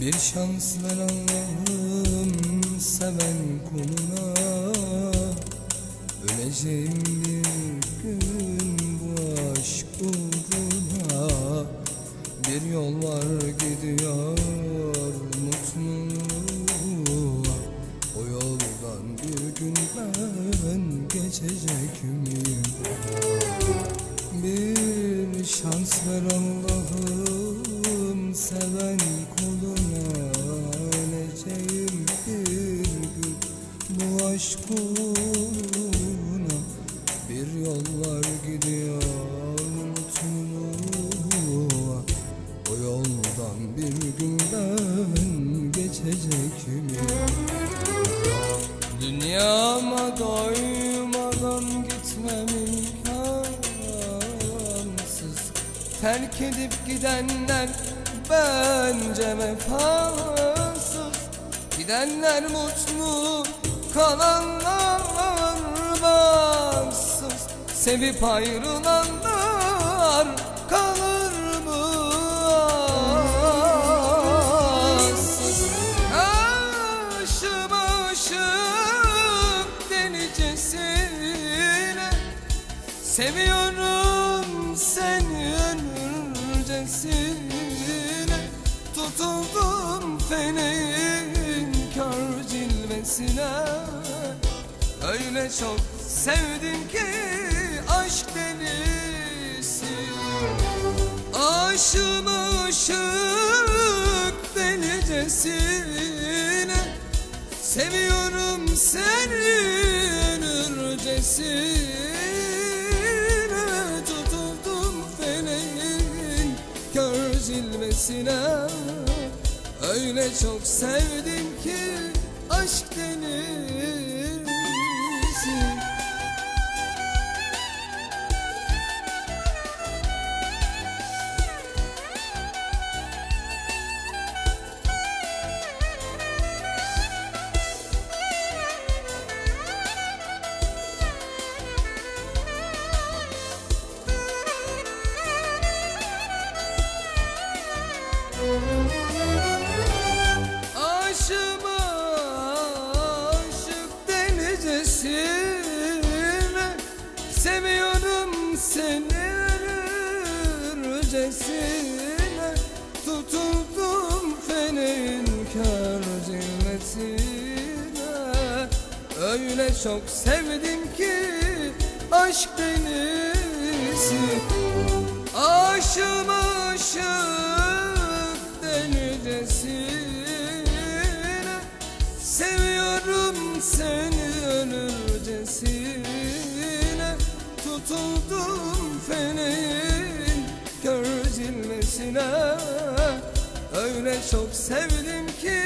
Bir şans ver Allah'ım seven kuluna. Öleceğim bir gün bu aşk uğruna. Bir yol var gidiyor mutluluğa. O yoldan bir gün ben geçecek miyim? Bir şans ver Allah'ım bu aşk uğruna Bir yollar gidiyor mutluluğa O yoldan bir gün ben geçecek miyim? Dünyama doymadan gitmem imkansız. Terk edip gidenler bence vefasız. Gidenler mutlu kalanlar baksız Sevip ayrılanlar kalır mı? Arsız Aşım aşık delicesine. Seviyorum seni ölürcesine Tutuldum kör cilvesine Öyle çok sevdim ki aşk delisi. Aşım aşık delicesine. Seviyorum seni ölürcesine Tutuldum feleğin kör zilvesine Öyle çok sevdim ki aşk delisi Aşıma Seviyorum seni ölürcesine Tutuldum feneğin kör Öyle çok sevdim ki aşk delisi Aşım aşık delicesine Seviyorum seni Öyle çok sevdim ki